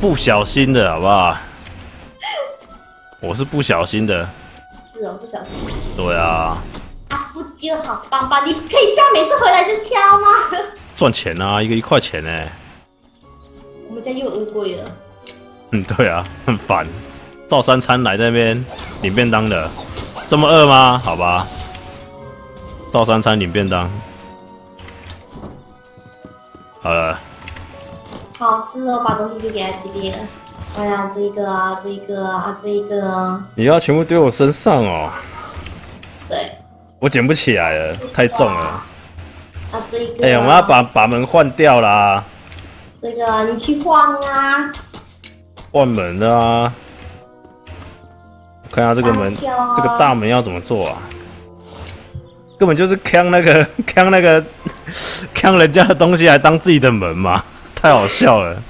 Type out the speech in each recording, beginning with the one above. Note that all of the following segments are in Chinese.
不小心的好不好？我是不小心的。是哦，不小心。对啊。啊，不就好棒棒？你可以不要每次回来就敲吗？赚钱啊，一个一块钱呢。我们家又饿贵了。嗯，对啊，很烦。赵三餐来那边领便当的，这么饿吗？好吧。赵三餐领便当。好了。好，吃哦，把东西就给他弟弟了。哎呀，这个啊，这个啊，这个。你要全部丢我身上哦。对。我捡不起来了，太重了。啊，这个。哎呀，我们要把把门换掉啦。这个，你去换啊。换门啊！看下这个门，这个大门要怎么做啊？根本就是扛那个扛那个扛人家的东西来当自己的门嘛，太好笑了。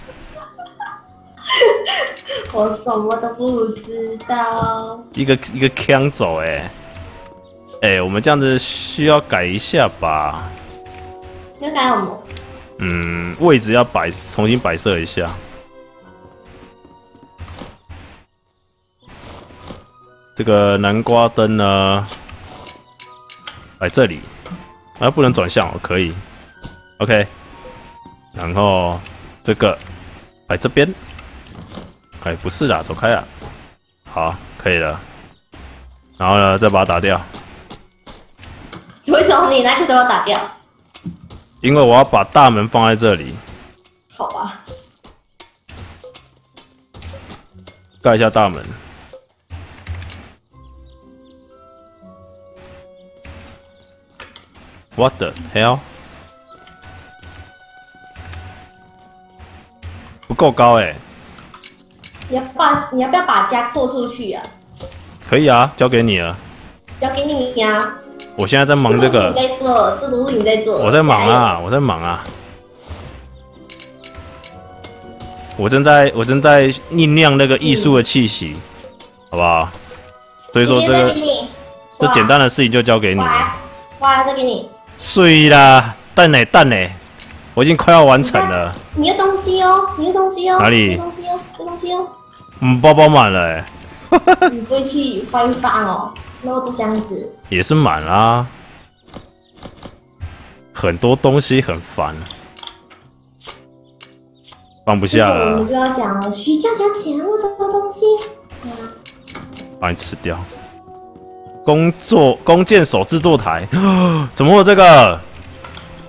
我什么都不知道。一个一个扛走哎，哎，我们这样子需要改一下吧？要改什么？嗯，位置要摆重新摆设一下。这个南瓜灯呢？摆这里，啊，不能转向哦，可以，OK。然后这个摆这边，哎，不是的，走开啊！好，可以了。然后呢，再把它打掉。为什么你那个都要打掉？因为我要把大门放在这里。好吧。盖一下大门。What the hell？够高哎！你要把你要不要把家扩出去啊？可以啊，交给你了。交给你呀！我现在在忙这个。你在做，这都是你在做。我在忙啊，我在忙啊。我正在我正在酝酿那个艺术的气息，好不好？所以说这个这简单的事情就交给你了。哇，这给你。碎啦，蛋呢蛋呢，我已经快要完成了。你的东西哦，你的东西哦。哪里？东西哦，有东西哦。嗯，包包满了。你不会去翻一翻哦？那么多箱子。也是满啦，很多东西很烦，放不下了。我们就要讲了，徐家要捡那么多东西，把你吃掉。工作弓箭手制作台，怎么有这个？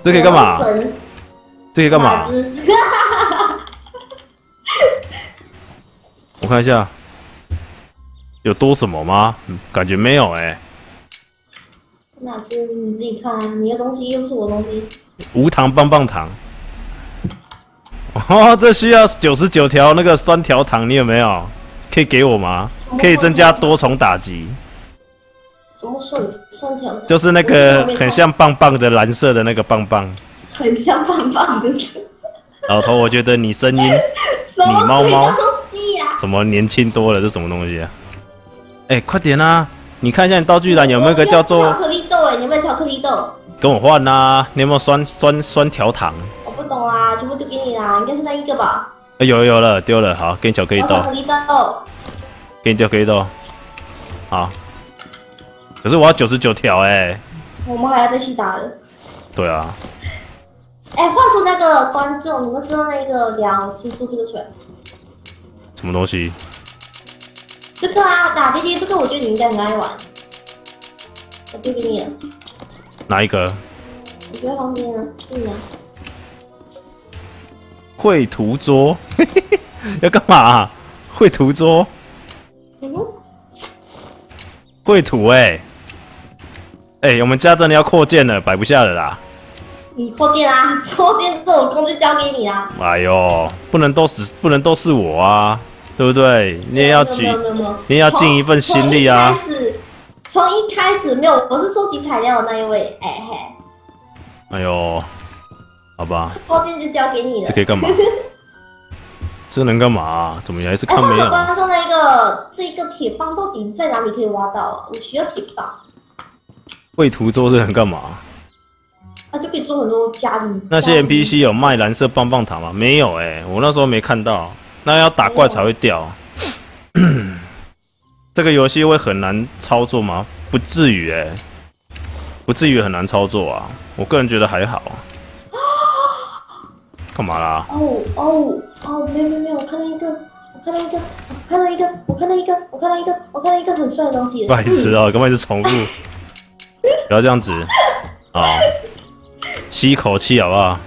这可以干嘛？这可以干嘛？我看一下，有多什么吗？感觉没有哎。哪只？你自己看啊，你的东西又不是我东西。无糖棒棒糖。哦，这需要九十九条那个酸条糖，你有没有？可以给我吗？可以增加多重打击。什么酸酸条？就是那个很像棒棒的蓝色的那个棒棒，很像棒棒的。老头，我觉得你声音，你猫猫，什么年轻多了？这什么东西啊？哎，快点啊！你看一下你道具栏有没有个叫做巧克力豆？哎，你有没有巧克力豆？跟我换呐！你有没有酸酸酸条糖？我不懂啊，全部都给你啦，应该是那一个吧？哎，有有了，丢了，好，给你巧克力豆。巧克力豆，给你巧克力豆，好。可是我要九十九条哎，我们还要再去打的。对啊。哎，话说那个观众，你们知道那个两是做这个出来？什么东西？这个啊，打滴滴，这个我觉得你应该很爱玩。我丢给你了。哪一个？我觉得旁边啊，是呢。绘图桌，要干嘛？绘图桌。嗯。绘图哎。哎，我们家真的要扩建了，摆不下了啦！你扩建啊，扩建这种工具交给你啊！哎呦，不能都是不能都是我啊，对不对？你也要举，你也要尽一份心力啊！从一开始，没有，我是收集材料的那一位，哎嘿。哎呦，好吧。扩建就交给你了。这可以干嘛？这能干嘛？怎么还是看没有？观众那个这个铁棒到底在哪里可以挖到啊？我需要铁棒。绘图桌是能干嘛？啊，就可以做很多家里。那些 NPC 有卖蓝色棒棒糖吗？没有哎，我那时候没看到。那要打怪才会掉。这个游戏会很难操作吗？不至于哎、不至于很难操作啊。我个人觉得还好。干嘛啦？哦哦哦，没有没有没有，我看到一个，我看到一个，我看到一个，我看到一个，我看到一个，我看到一个很帅的东西。白痴哦、根本是重复。不要这样子啊！吸一口气好不好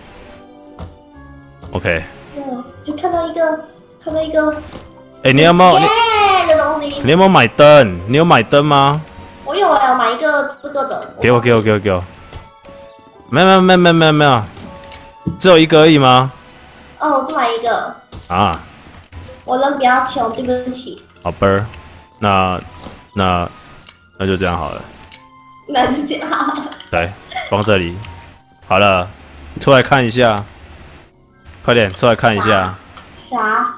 ？OK。嗯，就看到一个，看到一个哎、你有没有的东西。你有没有买灯？你有买灯吗？我有啊，我买一个这个的。给我，给我，给我，给我。没有，没有，没有，没有，没有，没有，只有一个而已吗？哦，我只买一个。啊，我人比较穷，对不起。好吧儿，那那那就这样好了。那就这样。来，放这里。好了，出来看一下，快点出来看一下。啥？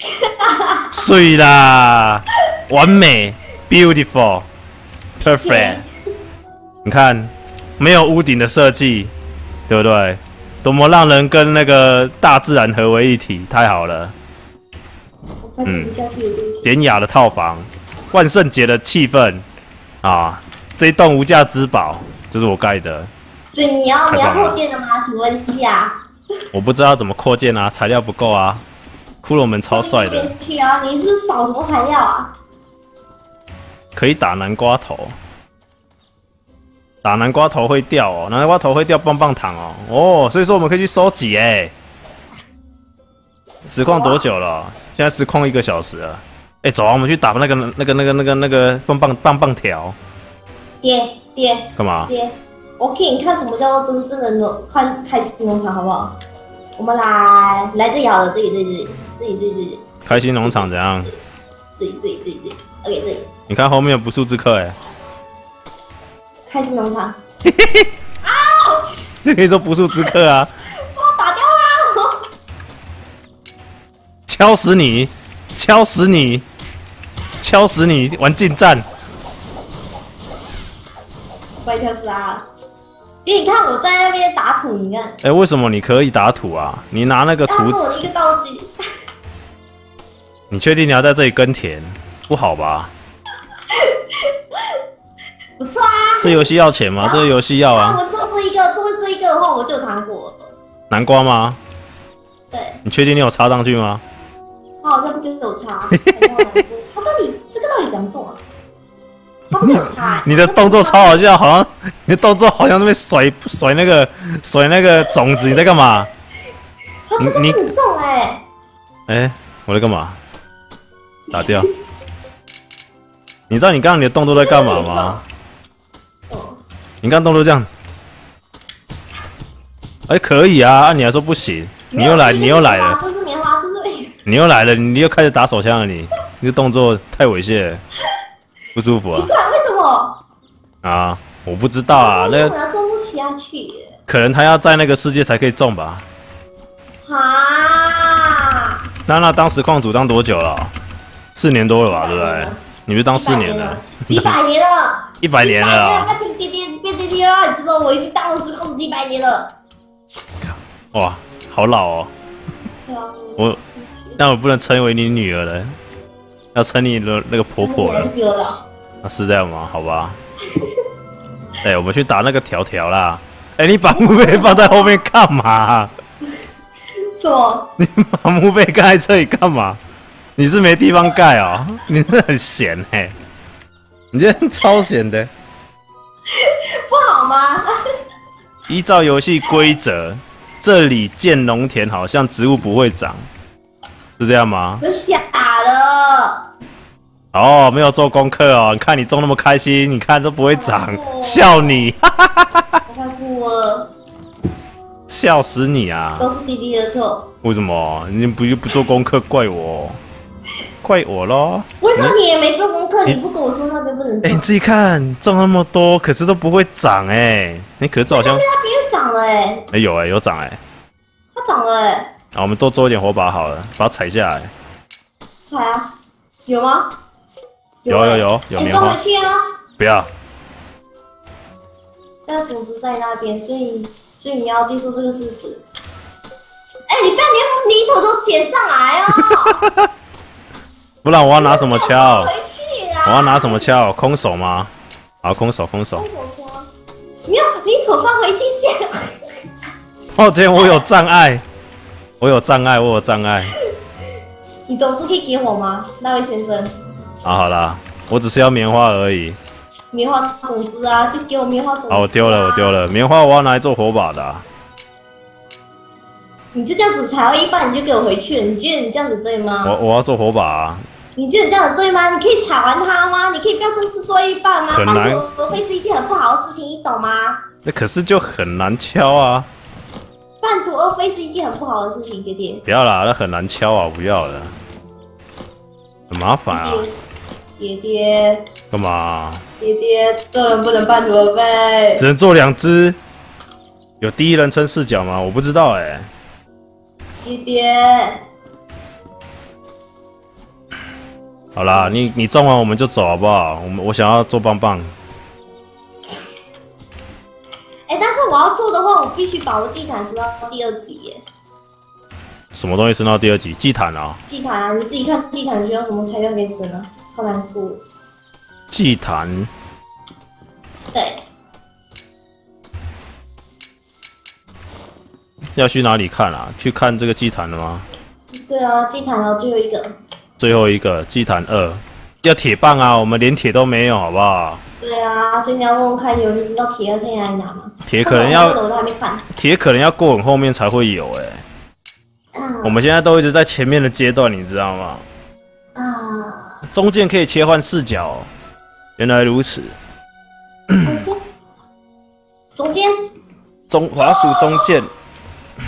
睡啦，完美，beautiful，perfect。你看，没有屋顶的设计，对不对？多么让人跟那个大自然合为一体，太好了。我快听不下去了，对不起。典雅的套房，万圣节的气氛啊！这一栋无价之宝，这是我盖的，所以你要你要扩建的吗？请问一下。我不知道怎么扩建啊，材料不够啊。骷髅门超帅的，去啊！你是少什么材料啊？可以打南瓜头，打南瓜头会掉哦，南瓜头会掉棒棒糖哦，哦，所以说我们可以去收集哎。实况多久了？现在实况一个小时了。哎、走啊，我们去打那个那个那个那个那个棒棒棒棒条，爹爹干嘛？爹，我给你看什么叫做真正的农快开心农场，好不好？我们来来这里好了，这里这里这里这里这里这里开心农场怎样？这里这里这里这里，OK 这里你看后面有不速之客哎，开心农场，这可以说不速之客啊，把我打掉啊！敲死你，敲死你，敲死你，玩近战。快敲死啊！爹，你看我在那边打土，你看，哎、为什么你可以打土啊？你拿那个他锄子，我一个道具。你确定你要在这里耕田？不好吧？不错啊！这游戏要钱吗？这个游戏要啊。我做这一个，做这一个的话，我就有糖果了。南瓜吗？对，你确定你有插上去吗？他好像不给我插，他到底这个到底怎么做啊？你的动作超好笑，好像你的动作好像那边甩甩那个甩那个种子，你在干嘛？他这个你很重哎、哎、我在干嘛？打掉。你知道你刚刚你的动作在干嘛吗？哦，你刚刚动作这样。哎、可以啊，按你来说不行。你又来，你又来了，这是棉花，这是，你又来了，你又开始打手枪了你，你的动作太猥亵了，不舒服啊奇怪，为什么？啊！我不知道啊，那个种不下去？可能他要在那个世界才可以种吧？啊！那那当实况主当多久了？四年多了吧，对不对？你不是当四年 了，几百年了，一百年了不啊！要听爹爹变爹爹了，你知道我已经当了时光几百年了。哇，好老哦！我那我不能称为你女儿了，要称你的那个婆婆了。比我老。啊，是这样吗？好吧。哎、我们去打那个条条啦。哎、你把墓碑放在后面干嘛、什么？你把墓碑盖在这里干嘛？你是没地方盖哦？你真的很闲哎、你这超闲的。不好吗？依照游戏规则，这里建农田好像植物不会长，是这样吗？哦，没有做功课哦。你看你种那么开心，你看都不会长，哦笑你，我快哭了，笑死你啊！都是弟弟的错。为什么你不不做功课怪我？怪我咯！为什么你也没做功课？你你不跟我说那边不能哎、种？你自己看，种那么多，可是都不会长哎、你可是好像上面那边长了哎，哎、有哎、有长哎、它长了哎，啊，我们多做一点火把好了，把它踩下来。踩啊，有吗？有欸有有有棉花种回去啊。不要，那种子在那边，所以所以你要接受这个事实。哎、你不要连泥土都捡上来哦！不然我要拿什么敲？回去啦！我要拿什么敲？空手吗？好，空手，空手空。手敲？没有泥土放回去先。抱歉，我有障碍，我有障碍，我有障碍。你种子可以给我吗，那位先生？好，好啦，我只是要棉花而已。棉花种子啊，就给我棉花种子、啊。好，我丢了，我丢。了。棉花我要拿来做火把的啊、你就这样子踩到一半，你就给我回去了。你觉得你这样子对吗？我我要做火把啊。你觉得你这样子对吗？你可以踩完它吗？你可以不要做事做一半吗？很难半途而废是一件很不好的事情，你懂吗？那可是就很难敲啊！半途而废是一件很不好的事情，爹爹。不要啦，那很难敲啊，不要了，很麻烦啊。爹爹，干嘛？爹爹，做人不能半途而废。只能做两只？有第一人称视角吗？我不知道哎、爹爹，好啦，你你种完我们就走好不好？我们我想要做棒棒。哎、但是我要做的话，我必须把我祭坛升到第二级耶。什么东西升到第二级？祭坛啊，祭坛啊，你自己看祭坛需要什么材料可以升啊？超难过。祭坛对，要去哪里看啊？去看这个祭坛了吗？对啊，祭坛然后最后一个。最后一个祭坛二，要铁棒啊！我们连铁都没有，好不好？对啊，所以你要问问看，有人知道铁要在哪里拿吗？铁可能要。铁可能要过很后面才会有哎、嗯我们现在都一直在前面的阶段，你知道吗？啊，中间可以切换视角，原来如此。中间，中间，中滑鼠中键，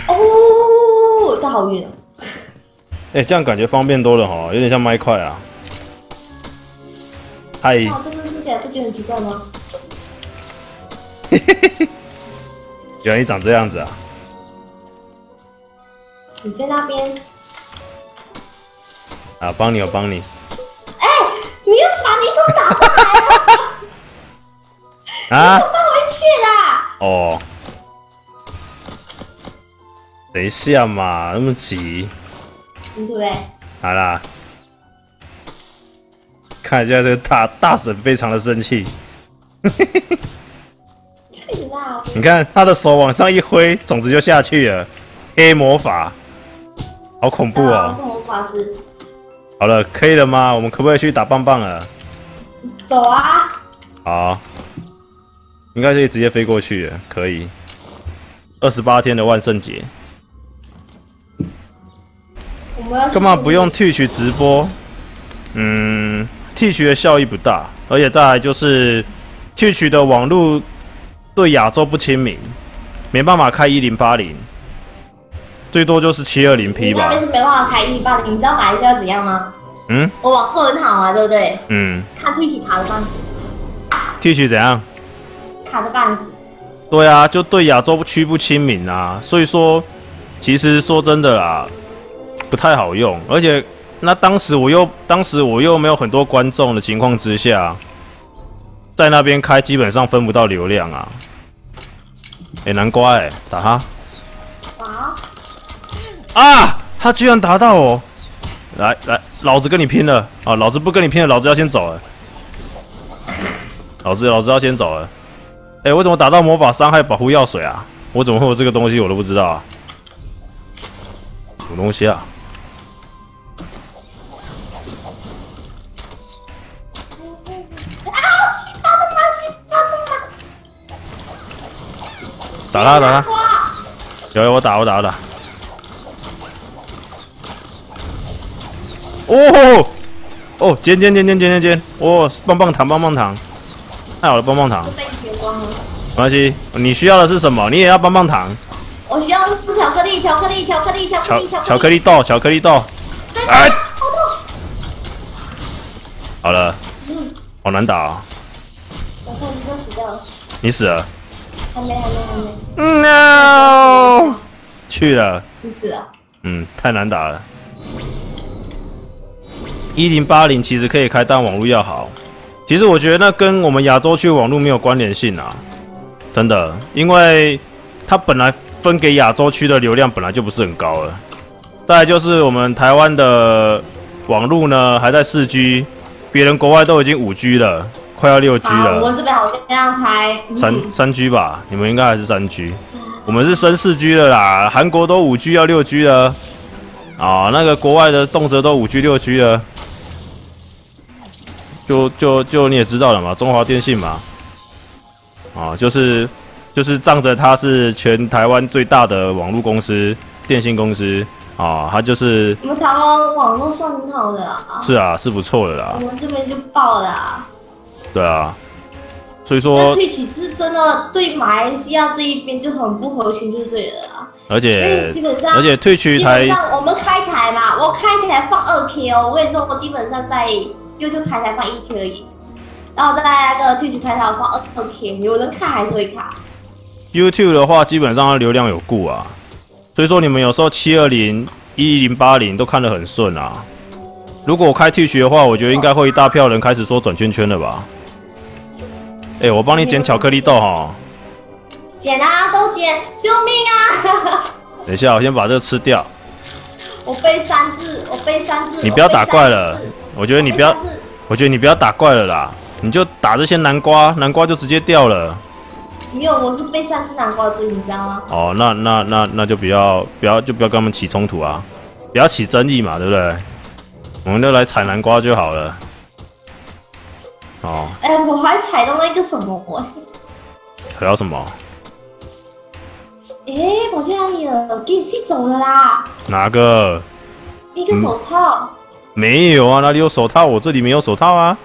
哦，它好远哦。哎、这样感觉方便多了哈，有点像麦块啊。嗨，哇，这个听起来不觉得很奇怪吗？嘿嘿嘿原来你长这样子啊！你在那边，啊，帮你，我帮你。你又把泥土打上来了，啊，放回去啦。哦，等一下嘛，那么急，泥土嘞？好啦。看一下这个大大婶非常的生气，你看他的手往上一挥，种子就下去了，黑魔法，好恐怖哦！啊我是魔法师，好了，可以了吗？我们可不可以去打棒棒了？走啊！好，应该可以直接飞过去了，可以。二十八天的万圣节，我们要干嘛不用 Twitch 直播？嗯，Twitch 的效益不大，而且再来就是 Twitch 的网络对亚洲不亲民，没办法开一零八零，最多就是七二零 P 吧那边。是没办法开一半的，你知道马来西亚怎样吗？嗯我网速很好嘛，对不对？嗯看推体卡的半死，，Twitch 怎样？卡的半死。对啊，就对亚洲区不亲民啊，所以说，其实说真的啦，不太好用，而且那当时我又当时我又没有很多观众的情况之下，在那边开基本上分不到流量啊。哎、难怪、欸，打他哇，啊！他居然打到我！来来，老子跟你拼了啊！老子不跟你拼了，老子要先走了。老子老子要先走了。哎、我怎么打到魔法伤害保护药水啊？我怎么会有这个东西？我都不知道啊！什么东西啊？打他打他！哇，有有我打我打我打！哦哦，尖尖尖尖尖尖尖！哦，棒棒糖棒棒糖，太好了棒棒糖，被你绝光了。没关系。你需要的是什么？你也要棒棒糖，我需要的是巧克力，巧克力，巧克力，巧克巧力，巧克力豆，巧克力豆。哎，好痛！好了，嗯，好难打啊！我看你就死掉了，你死了还没，还没，还没。嗯，no，去了。你死了。嗯，太难打了。一零八零其实可以开，但网络要好。其实我觉得那跟我们亚洲区网络没有关联性啊，真的，因为它本来分给亚洲区的流量本来就不是很高了。再来就是我们台湾的网络呢还在四 G，别人国外都已经五 G 了，快要六 G 了，我，们这边好像才嗯。三三 G 吧？你们应该还是三 G，我们是升四 G 了啦，韩国都五 G 要六 G 了，啊，那个国外的动辄都五 G 六 G 了，就就就你也知道了嘛，中华电信嘛，啊，就是就是仗着它是全台湾最大的网络公司、电信公司啊，它就是我们台湾网络算很好的啊，是啊是不错的啦我，们这边就爆了啊。对啊，所以那说退取是真的对马来西亚这一边就很不合群，就对了啊。而且基本上，而且退区基台本上我们开台嘛，我开台放二 K 哦。我跟你说，我基本上在 YouTube 开台放一 K 而已，然后在那个退取开台我放二二 K，有人看还是会卡。YouTube 的话，基本上它流量有固啊，所以说你们有时候七二零、一零八零都看得很顺啊。如果我开 Twitch 的话，我觉得应该会一大票人开始说转圈圈了吧？哎、我帮你捡巧克力豆哈，捡啊，都捡，救命啊！等一下我先把这个吃掉。我背三字，我背三字。你不要打怪了我觉得你不要我觉得你不要打怪了啦，你就打这些南瓜，南瓜就直接掉了。没有，我是被三只南瓜追，你知道吗？哦，那那那那就不要不要就不要跟他们起冲突啊，不要起争议嘛，对不对？我们就来采南瓜就好了。哦，哎、我还踩到那个什么，我，采到什么？哎、我去哪里了？给你吸走了啦！哪个？一个手套，没有啊，哪里有手套？我这里没有手套啊！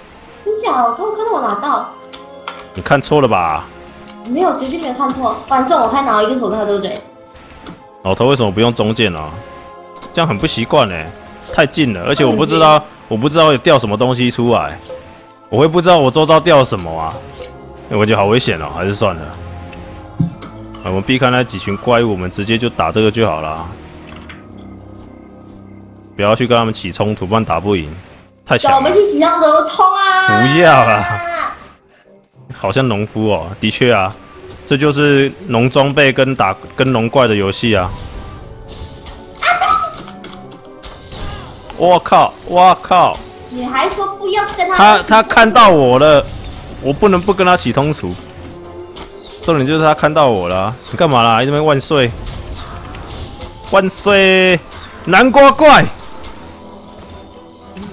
真假的？我刚看到我拿到，你看错了吧？没有，绝对没有看错。反正我看拿到一个手套，对不对？老头为什么不用中箭啊？这样很不习惯呢，太近了，而且我不知道，我不知道有掉什么东西出来，我会不知道我周遭掉了什么啊？哎我觉得好危险哦，还是算了。啊我们避开那几群怪物，我们直接就打这个就好了，不要去跟他们起冲突，不然打不赢，太走，我强了们。去洗上楼冲啊！不要啦好像农夫哦，的确啊，这就是农装备跟打跟农怪的游戏啊。我靠！我靠！你还说不要跟他他他看到我了，我不能不跟他起冲突。重点就是他看到我了啊，你干嘛啦？一直边万岁，万岁！南瓜怪！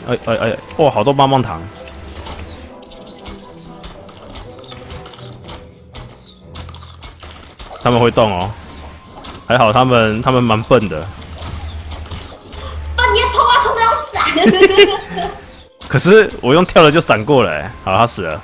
哎哎哎！哇，好多棒棒糖！他们会动哦，还好他们他们蛮笨的，啊！你要痛啊，痛到闪！可是我用跳了就闪过了、欸，好，他死了。